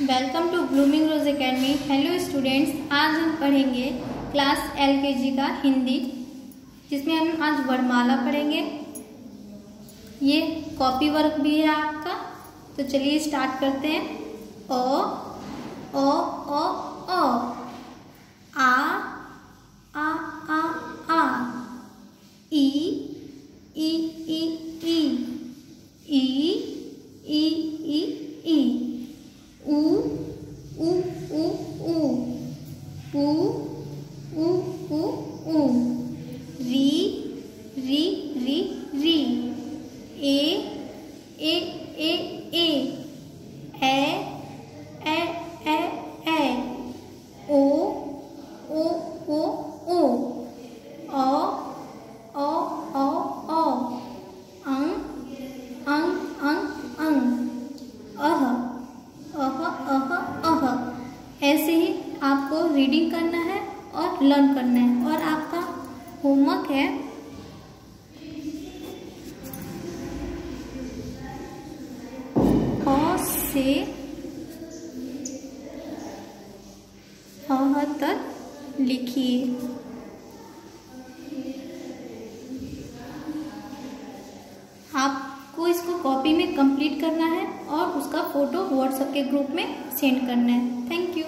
Welcome to blooming rose academy hello students आज हम पढ़ेंगे क्लास एलकेजी का हिंदी, जिसमें हम आज वर्णमाला पढ़ेंगे। ये कॉपी वर्क भी है आपका। तो चलिए स्टार्ट करते हैं। ओ ओ ओ ओ आ आ आ आ। ई ई ई ई। ई ई ई ई। U, U, U, U. U, U, U, U. V, V, V, V. A, A, A, A. A, A, A, A. O, O, O, O. Reading करना है और लर्न करना है। और आपका होमवर्क है। अ से अह तक लिखिए। आपको इसको कॉपी में कंप्लीट करना है और उसका फ़ोटो व्हाट्सएप के ग्रुप में सेंड करना है। Thank you